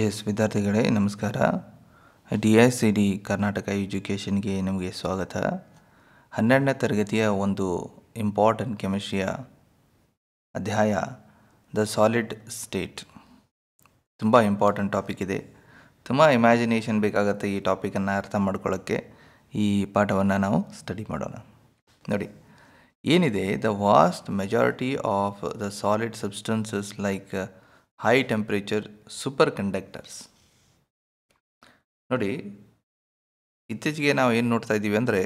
S, ವಿದ್ಯಾರ್ಥಿಗಳೇ, ನಮಸ್ಕಾರ. D I C D Karnataka ಎಜುಕೇಷನ್ಗೆ ನಿಮಗೆ ಸ್ವಾಗತ. ಹನ್ನೆರಡನೇ ತರಗತಿಯ ಒಂದು ಇಂಪಾರ್ಟೆಂಟ್ ಕೆಮಿಸ್ಟ್ರಿಯ ಅಧ್ಯಾಯ, ದ ಸಾಲಿಡ್ ಸ್ಟೇಟ್. ತುಂಬ ಇಂಪಾರ್ಟೆಂಟ್ ಟಾಪಿಕ್ ಇದೆ. ತುಂಬ ಇಮ್ಯಾಜಿನೇಷನ್ ಬೇಕಾಗುತ್ತೆ ಈ ಟಾಪಿಕನ್ನು ಅರ್ಥ ಮಾಡ್ಕೊಳ್ಳೋಕ್ಕೆ. ಈ ಪಾಠವನ್ನು ನಾವು ಸ್ಟಡಿ ಮಾಡೋಣ. ನೋಡಿ, ಏನಿದೆ? The vast majority of the solid substances like high temperature super conductors ನೋಡಿ, ಇತ್ತೀಚೆಗೆ ನಾವು ಏನು ನೋಡ್ತಾ ಇದ್ದೀವಿ ಅಂದರೆ,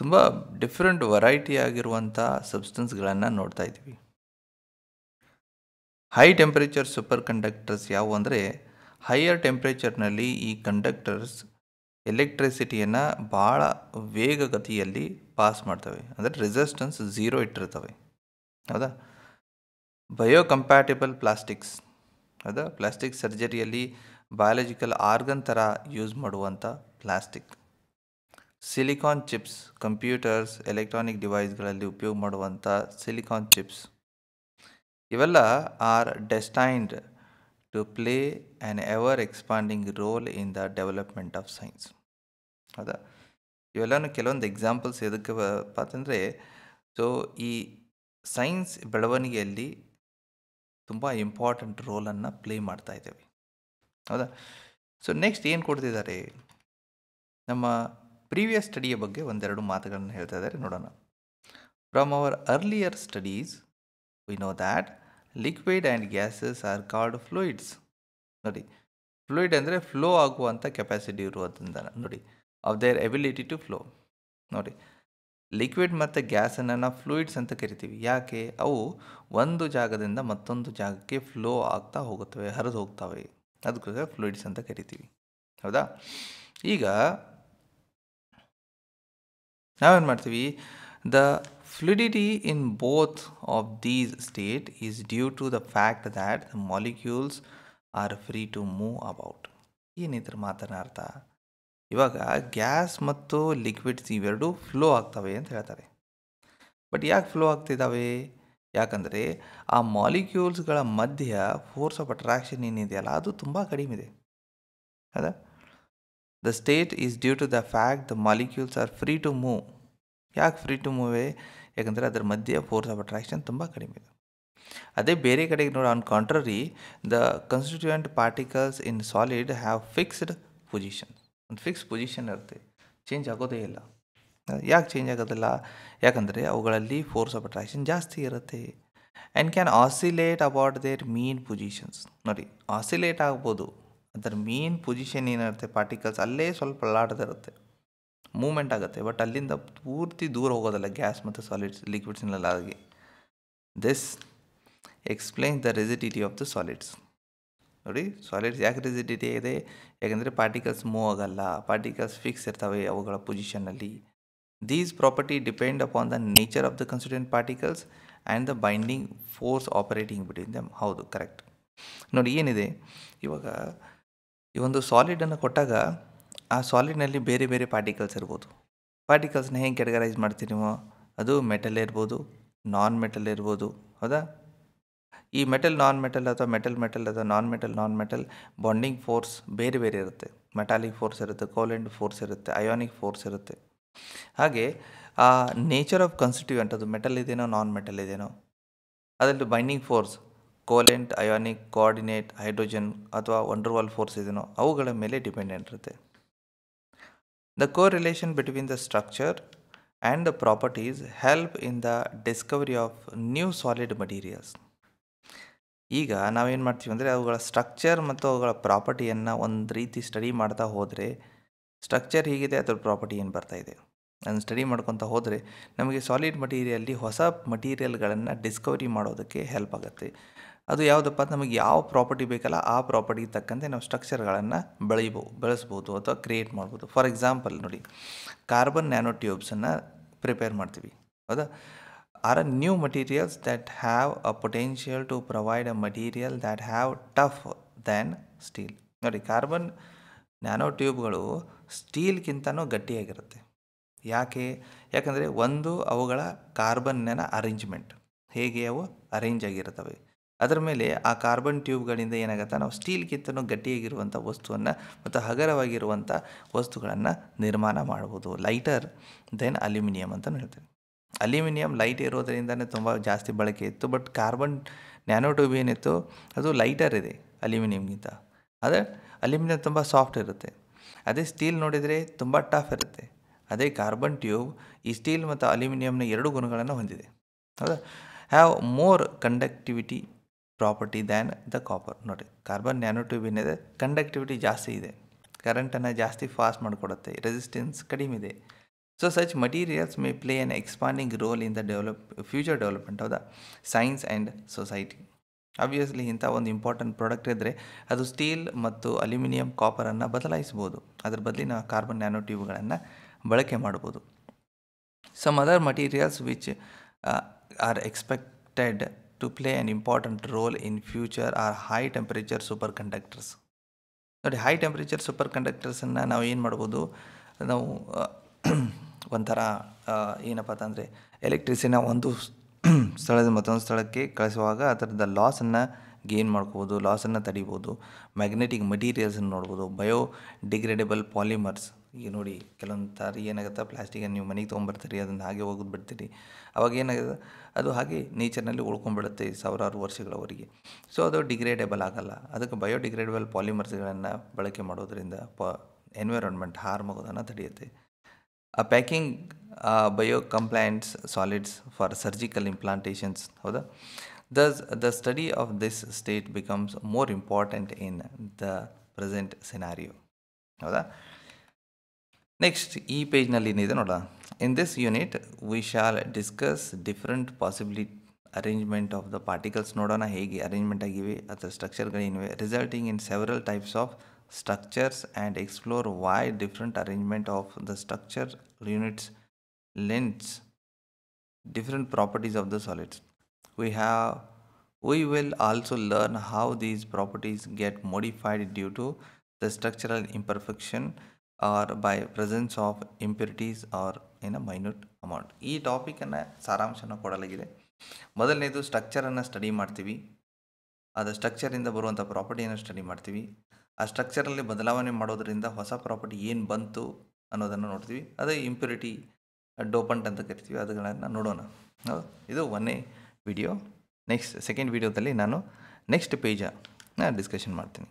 ತುಂಬ ಡಿಫ್ರೆಂಟ್ ವೆರೈಟಿ ಆಗಿರುವಂಥ ಸಬ್ಸ್ಟೆನ್ಸ್ಗಳನ್ನು ನೋಡ್ತಾ ಇದ್ದೀವಿ. ಹೈ ಟೆಂಪ್ರೇಚರ್ ಸೂಪರ್ ಕಂಡಕ್ಟರ್ಸ್ ಯಾವುವು ಅಂದರೆ ಹೈಯರ್ ಟೆಂಪ್ರೇಚರ್ನಲ್ಲಿ ಈ ಕಂಡಕ್ಟರ್ಸ್ ಎಲೆಕ್ಟ್ರಿಸಿಟಿಯನ್ನು ಭಾಳ ವೇಗಗತಿಯಲ್ಲಿ ಪಾಸ್ ಮಾಡ್ತವೆ. ಅಂದರೆ ರೆಸಿಸ್ಟೆನ್ಸ್ ಝೀರೋ ಇಟ್ಟಿರ್ತವೆ. ಹೌದಾ? ಬಯೋಕಂಪ್ಯಾಟಿಬಲ್ ಪ್ಲಾಸ್ಟಿಕ್ಸ್ ಅದು ಪ್ಲಾಸ್ಟಿಕ್ ಸರ್ಜರಿಯಲ್ಲಿ ಬಯಾಲಜಿಕಲ್ ಆರ್ಗನ್ ಥರ ಯೂಸ್ ಮಾಡುವಂಥ plastic silicon chips computers electronic ಡಿವೈಸ್ಗಳಲ್ಲಿ ಉಪಯೋಗ ಮಾಡುವಂಥ ಸಿಲಿಕಾನ್ ಚಿಪ್ಸ್ ಇವೆಲ್ಲ are destined to play an ever expanding role in the development of science ಹೌದಾ ಇವೆಲ್ಲನೂ ಕೆಲವೊಂದು ಎಕ್ಸಾಂಪಲ್ಸ್ ಎದಕ್ಕೆ ಪಾತಂದರೆ ಸೊ ಈ ಸೈನ್ಸ್ ಬೆಳವಣಿಗೆಯಲ್ಲಿ ತುಂಬ ಇಂಪಾರ್ಟೆಂಟ್ ರೋಲನ್ನು ಪ್ಲೇ ಮಾಡ್ತಾ ಇದ್ದೇವೆ. ಹೌದಾ? ಸೊ ನೆಕ್ಸ್ಟ್ ಏನು ಕೊಡ್ತಿದ್ದಾರೆ? ನಮ್ಮ ಪ್ರೀವಿಯಸ್ ಸ್ಟಡಿಯ ಬಗ್ಗೆ ಒಂದೆರಡು ಮಾತುಗಳನ್ನು ಹೇಳ್ತಾ ಇದ್ದಾರೆ, ನೋಡೋಣ. From our earlier studies we know that liquid and gases are called fluids ನೋಡಿ ಫ್ಲೂಯಿಡ್ ಅಂದರೆ ಫ್ಲೋ ಆಗುವಂಥ ಕೆಪಾಸಿಟಿ ಇರುವುದರಿಂದ ನೋಡಿ of their ability to flow ನೋಡಿ ಲಿಕ್ವಿಡ್ ಮತ್ತು ಗ್ಯಾಸನ್ನು ನಾವು ಫ್ಲೂಯಿಡ್ಸ್ ಅಂತ ಕರಿತೀವಿ. ಯಾಕೆ? ಅವು ಒಂದು ಜಾಗದಿಂದ ಮತ್ತೊಂದು ಜಾಗಕ್ಕೆ ಫ್ಲೋ ಆಗ್ತಾ ಹೋಗುತ್ತವೆ, ಹರಿದು ಹೋಗ್ತವೆ. ಅದಕ್ಕೋಸ್ಕರ ಫ್ಲೂಯಿಡ್ಸ್ ಅಂತ ಕರಿತೀವಿ. ಹೌದಾ? ಈಗ ನಾವೇನು ಮಾಡ್ತೀವಿ? The fluidity in both of these state is due to the fact that the molecules are free to move about. ಏನಿದ್ರ ಮಾತನಾಡ್ತಾ ಇವಾಗ ಗ್ಯಾಸ್ ಮತ್ತು ಲಿಕ್ವಿಡ್ಸ್ ಇವೆರಡೂ ಫ್ಲೋ ಆಗ್ತವೆ ಅಂತ ಹೇಳ್ತಾರೆ. ಬಟ್ ಯಾಕೆ ಫ್ಲೋ ಆಗ್ತಿದ್ದಾವೆ ಯಾಕಂದರೆ ಆ ಮಾಲಿಕ್ಯೂಲ್ಸ್ಗಳ ಮಧ್ಯ ಫೋರ್ಸ್ ಆಫ್ ಅಟ್ರಾಕ್ಷನ್ ಏನಿದೆಯಲ್ಲ, ಅದು ತುಂಬ ಕಡಿಮೆ ಇದೆ. ಹೌದಾ? The state is due to the fact the molecules are free to move. ಯಾಕೆ ಫ್ರೀ ಟು ಮೂವೇ? ಯಾಕಂದರೆ ಅದರ ಮಧ್ಯೆ ಫೋರ್ಸ್ ಆಫ್ ಅಟ್ರಾಕ್ಷನ್ ತುಂಬ ಕಡಿಮೆ ಇದೆ. ಅದೇ ಬೇರೆ ಕಡೆಗೆ ನೋಡಿ on contrary the constituent particles in solid have fixed position ಒಂದು ಫಿಕ್ಸ್ ಪೊಸಿಷನ್ ಇರುತ್ತೆ. ಚೇಂಜ್ ಆಗೋದೇ ಇಲ್ಲ. ಯಾಕೆ ಚೇಂಜ್ ಆಗೋದಿಲ್ಲ? ಯಾಕಂದರೆ ಅವುಗಳಲ್ಲಿ ಫೋರ್ಸ್ ಆಫ್ ಅಟ್ರಾಕ್ಷನ್ ಜಾಸ್ತಿ ಇರುತ್ತೆ. And can oscillate about their mean positions ನೋಡಿ ಆಸಿಲೇಟ್ ಆಗ್ಬೋದು. ಅದರ ಮೇನ್ ಪೊಸಿಷನ್ ಏನಿರುತ್ತೆ? ಪಾರ್ಟಿಕಲ್ಸ್ ಅಲ್ಲೇ ಸ್ವಲ್ಪ ಅಲ್ಲಾಡದಿರುತ್ತೆ. ಮೂಮೆಂಟ್ ಆಗುತ್ತೆ. ಬಟ್ ಅಲ್ಲಿಂದ ಪೂರ್ತಿ ದೂರ ಹೋಗೋದಲ್ಲ ಗ್ಯಾಸ್ ಮತ್ತು ಸಾಲಿಡ್ಸ್ ಲಿಕ್ವಿಡ್ಸ್ನೆಲ್ಲ ಆಗಿ this explain the rigidity of the solids ನೋಡಿ ಸಾಲಿಡ್ಸ್ ಯಾಕೆ ರಿಜಿಡಿಟಿ ಇದೆ? ಯಾಕೆಂದರೆ ಪಾರ್ಟಿಕಲ್ಸ್ ಮೂವ್ ಆಗಲ್ಲ. ಪಾರ್ಟಿಕಲ್ಸ್ ಫಿಕ್ಸ್ ಇರ್ತವೆ ಅವುಗಳ ಪೊಸಿಷನಲ್ಲಿ these property depend upon the nature of the constituent particles and the binding force operating between them ಹೌದು ಕರೆಕ್ಟ್ ನೋಡಿ, ಏನಿದೆ? ಇವಾಗ ಈ ಒಂದು ಸಾಲಿಡನ್ನು ಕೊಟ್ಟಾಗ ಆ ಸಾಲಿಡ್ನಲ್ಲಿ ಬೇರೆ ಬೇರೆ ಪಾರ್ಟಿಕಲ್ಸ್ ಇರ್ಬೋದು. ಪಾರ್ಟಿಕಲ್ಸ್ನ ಹೆಂಗೆ ಕೆಟಗರೈಸ್ ಮಾಡ್ತೀವಿ ನೀವು? ಅದು ಮೆಟಲ್ ಇರ್ಬೋದು ನಾನ್ ಮೆಟಲ್ ಇರ್ಬೋದು, ಹೌದಾ? ಈ ಮೆಟಲ್, ನಾನ್ ಮೆಟಲ್ ಅಥವಾ ಮೆಟಲ್ ಮೆಟಲ್ ಅಥವಾ non metal non metal bonding force ಬೇರೆ ಬೇರೆ ಇರುತ್ತೆ. ಮೆಟಾಲಿಕ್ ಫೋರ್ಸ್ ಇರುತ್ತೆ ಕೋಲೆಂಡ್ ಫೋರ್ಸ್ ಇರುತ್ತೆ ಅಯೋನಿಕ್ ಫೋರ್ಸ್ ಇರುತ್ತೆ. ಹಾಗೆ, ಆ ನೇಚರ್ ಆಫ್ ಕನ್ಸ್ಟಿಟ್ಯೂಯೆಂಟ್ ಅದು ಮೆಟಲ್ ಇದೇನೋ ನಾನ್ ಮೆಟಲ್ ಇದೇನೋ ಅದರಲ್ಲಿ binding force covalent ionic coordinate hydrogen ಅಥವಾ ವಂಡರ್ವಾಲ್ ಫೋರ್ಸ್ ಇದೇನೋ, ಅವುಗಳ ಮೇಲೆ ಡಿಪೆಂಡೆಂಟ್ ಇರುತ್ತೆ. The correlation between the structure and the properties help in the discovery of new solid materials ಈಗ ನಾವೇನು ಮಾಡ್ತೀವಿ ಅಂದರೆ ಅವುಗಳ ಸ್ಟ್ರಕ್ಚರ್ ಮತ್ತು ಅವುಗಳ ಪ್ರಾಪರ್ಟಿಯನ್ನು ಒಂದು ರೀತಿ ಸ್ಟಡಿ ಮಾಡ್ತಾ ಹೋದರೆ ಸ್ಟ್ರಕ್ಚರ್ ಹೀಗಿದೆ ಅದರ ಪ್ರಾಪರ್ಟಿ ಏನು ಬರ್ತಾ ಇದೆ? ಅದನ್ನು ಸ್ಟಡಿ ಮಾಡ್ಕೊತಾ ಹೋದರೆ ನಮಗೆ ಸಾಲಿಡ್ ಮಟೀರಿಯಲ್ಲಿ ಹೊಸ ಮಟೀರಿಯಲ್ಗಳನ್ನು ಡಿಸ್ಕವರಿ ಮಾಡೋದಕ್ಕೆ ಹೆಲ್ಪ್ ಆಗುತ್ತೆ. ಅದು ಯಾವುದಪ್ಪ ನಮಗೆ ಯಾವ ಪ್ರಾಪರ್ಟಿ ಬೇಕಲ್ಲ ಆ ಪ್ರಾಪರ್ಟಿಗೆ ತಕ್ಕಂತೆ ನಾವು ಸ್ಟ್ರಕ್ಚರ್ಗಳನ್ನು ಬೆಳೆಯಬೋ ಬೆಳೆಸ್ಬೋದು ಅಥವಾ ಕ್ರಿಯೇಟ್ ಮಾಡ್ಬೋದು. ಫಾರ್ ಎಕ್ಸಾಂಪಲ್ ನೋಡಿ ಕಾರ್ಬನ್ ನ್ಯಾನೋ ಟ್ಯೂಬ್ಸನ್ನು ಪ್ರಿಪೇರ್ ಮಾಡ್ತೀವಿ. ಹೌದಾ? Are a new materials that have a potential to provide a material that have tough than steel ನೋಡಿ ಕಾರ್ಬನ್ ನ್ಯಾನೋ ಟ್ಯೂಬ್ಗಳು ಸ್ಟೀಲ್ಗಿಂತನೂ ಗಟ್ಟಿಯಾಗಿರುತ್ತೆ. ಯಾಕೆ? ಯಾಕಂದರೆ ಒಂದು ಅವುಗಳ ಕಾರ್ಬನ್ನ ಅರೇಂಜ್ಮೆಂಟ್ ಹೇಗೆ ಅವು ಅರೇಂಜ್ ಆಗಿರ್ತವೆ? ಅದರ ಮೇಲೆ ಆ ಕಾರ್ಬನ್ ಟ್ಯೂಬ್ಗಳಿಂದ ಏನಾಗುತ್ತೆ? ನಾವು ಸ್ಟೀಲ್ಗಿಂತನೂ ಗಟ್ಟಿಯಾಗಿರುವಂಥ ವಸ್ತುವನ್ನು ಮತ್ತು ಹಗರವಾಗಿರುವಂಥ ವಸ್ತುಗಳನ್ನು ನಿರ್ಮಾಣ ಮಾಡ್ಬೋದು. ಲೈಟರ್ ದೆನ್ ಅಲ್ಯೂಮಿನಿಯಂ ಅಂತ ಹೇಳ್ತೀವಿ ಅಲ್ಯೂಮಿನಿಯಂ ಲೈಟ್ ಇರೋದರಿಂದನೇ ತುಂಬ ಜಾಸ್ತಿ ಬಳಕೆ ಇತ್ತು, ಬಟ್ ಕಾರ್ಬನ್ ನ್ಯಾನೋ ಟ್ಯೂಬ್ ಏನಿತ್ತು ಅದು ಲೈಟರ್ ಇದೆ ಅಲ್ಯೂಮಿನಿಯಂಗಿಂತ. ಅದೇ ಅಲ್ಯೂಮಿನಿಯಂ ತುಂಬ ಸಾಫ್ಟ್ ಇರುತ್ತೆ. ಅದೇ ಸ್ಟೀಲ್ ನೋಡಿದರೆ ತುಂಬ ಟಫ್ ಇರುತ್ತೆ. ಅದೇ ಕಾರ್ಬನ್ ಟ್ಯೂಬ್ ಈ ಸ್ಟೀಲ್ ಮತ್ತು ಅಲ್ಯೂಮಿನಿಯಂನ ಎರಡು ಗುಣಗಳನ್ನು ಹೊಂದಿದೆ. ಹೌದಾ? Have more conductivity property than the copper. ನೋಡಿ, ಕಾರ್ಬನ್ ನ್ಯಾನೋ ಟ್ಯೂಬ್ ಏನಿದೆ ಕಂಡಕ್ಟಿವಿಟಿ ಜಾಸ್ತಿ ಇದೆ. ಕರೆಂಟನ್ನು ಜಾಸ್ತಿ ಫಾಸ್ಟ್ ಮಾಡಿಕೊಡುತ್ತೆ ರೆಸಿಸ್ಟೆನ್ಸ್ ಕಡಿಮೆ ಇದೆ. So such materials may play an expanding role in the develop future development ಹೌದಾ ಸೈನ್ಸ್ ಆ್ಯಂಡ್ ಸೊಸೈಟಿ ಆಬ್ವಿಯಸ್ಲಿ ಇಂಥ ಒಂದು ಇಂಪಾರ್ಟೆಂಟ್ ಪ್ರಾಡಕ್ಟ್ ಇದ್ದರೆ ಅದು ಸ್ಟೀಲ್ ಮತ್ತು ಅಲ್ಯೂಮಿನಿಯಂ ಕಾಪರನ್ನು ಬದಲಾಯಿಸ್ಬೋದು. ಅದ್ರ ಬದಲಿ ನಾವು ಕಾರ್ಬನ್ ನ್ಯಾನೋ ಟ್ಯೂಬ್ಗಳನ್ನು ಬಳಕೆ ಮಾಡ್ಬೋದು. Some other materials which are expected to play an important role in future are high temperature super conductors ನೋಡಿ ಹೈ ಟೆಂಪ್ರೇಚರ್ ಸೂಪರ್ ಕಂಡಕ್ಟರ್ಸನ್ನು ನಾವು ಏನು ಮಾಡ್ಬೋದು? ನಾವು ಒಂಥರ ಏನಪ್ಪ ಅಂತಂದರೆ ಎಲೆಕ್ಟ್ರಿಸಿನ ಒಂದು ಸ್ಥಳದಿಂದ ಮತ್ತೊಂದು ಸ್ಥಳಕ್ಕೆ ಕಳಿಸುವಾಗ ಅದರದ ಲಾಸನ್ನು ಗೇನ್ ಮಾಡ್ಕೋಬೋದು ಲಾಸನ್ನು ತಡಿಬೋದು ಮ್ಯಾಗ್ನೆಟಿಕ್ ಮಟೀರಿಯಲ್ಸನ್ನು ನೋಡ್ಬೋದು ಬಯೋ ಡಿಗ್ರೇಡೇಬಲ್ ಪಾಲಿಮರ್ಸ್ ಈಗ ನೋಡಿ, ಕೆಲವೊಂದು ಸಾರಿ ಏನಾಗುತ್ತೆ ಪ್ಲಾಸ್ಟಿಕನ್ನು ನೀವು ಮನೆಗೆ ತೊಗೊಂಬರ್ತೀರಿ, ಅದನ್ನು ಹಾಗೆ ಹೋಗೋದು ಬಿಡ್ತೀರಿ. ಅವಾಗ ಏನಾಗುತ್ತೆ, ಅದು ಹಾಗೆ ನೇಚರ್ನಲ್ಲಿ ಉಳ್ಕೊಂಡ್ಬಿಡುತ್ತೆ ಸಾವಿರಾರು ವರ್ಷಗಳವರೆಗೆ. ಸೊ ಅದು ಡಿಗ್ರೇಡೇಬಲ್ ಆಗಲ್ಲ. ಅದಕ್ಕೆ ಬಯೋಡಿಗ್ರೇಡೇಬಲ್ ಪಾಲಿಮರ್ಸ್ಗಳನ್ನು ಬಳಕೆ ಮಾಡೋದರಿಂದ ಪ ಎನ್ವಿರಾನ್ಮೆಂಟ್ ಹಾರ್ಮ್ ಆಗೋದನ್ನು ತಡೆಯುತ್ತೆ. ಆ packing bio complaints solids for surgical implantations ಹೌದಾ? Thus the study of this state becomes more important in the present scenario ಹೌದಾ? ನೆಕ್ಸ್ಟ್ ಈ ಪೇಜ್ನಲ್ಲಿ ಏನಿದೆ ನೋಡ in this unit we shall discuss different possible arrangement of the particles ನೋಡೋಣ ಹೇಗೆ arrangement ಆಗಿವೆ, ಅದರ ಸ್ಟ್ರಕ್ಚರ್ಗಳೇನಿವೆ resulting in several types of Structures and explore why different arrangement of the structure units lends different properties of the solids. We have we will also learn how these properties get modified due to the structural imperfection or by presence of impurities or in a minute amount. ಈ ಟಾಪಿಕನ್ನು ಸಾರಾಂಶನ ಕೊಡಲಾಗಿದೆ ಮೊದಲನೇದು ಸ್ಟ್ರಕ್ಚರನ್ನು study ಮಾಡ್ತೀವಿ ಅದು ಸ್ಟ್ರಕ್ಚರಿಂದ ಬರುವಂಥ ಪ್ರಾಪರ್ಟಿಯನ್ನು study ಮಾಡ್ತೀವಿ ಆ ಸ್ಟ್ರಕ್ಚರಲ್ಲಿ ಬದಲಾವಣೆ ಮಾಡೋದರಿಂದ ಹೊಸ ಪ್ರಾಪರ್ಟಿ ಏನು ಬಂತು ಅನ್ನೋದನ್ನು ನೋಡ್ತೀವಿ. ಅದೇ ಇಂಪ್ಯೂರಿಟಿ ಡೋಪಂಟ್ ಅಂತ ಕರಿತೀವಿ. ಅದುಗಳನ್ನು ನೋಡೋಣ. ಇದು ಒಂದೇ ವಿಡಿಯೋ ನೆಕ್ಸ್ಟ್ ಸೆಕೆಂಡ್ ವಿಡಿಯೋದಲ್ಲಿ ನಾನು ನೆಕ್ಸ್ಟ್ ಪೇಜ ಡಿಸ್ಕಷನ್ ಮಾಡ್ತೀನಿ.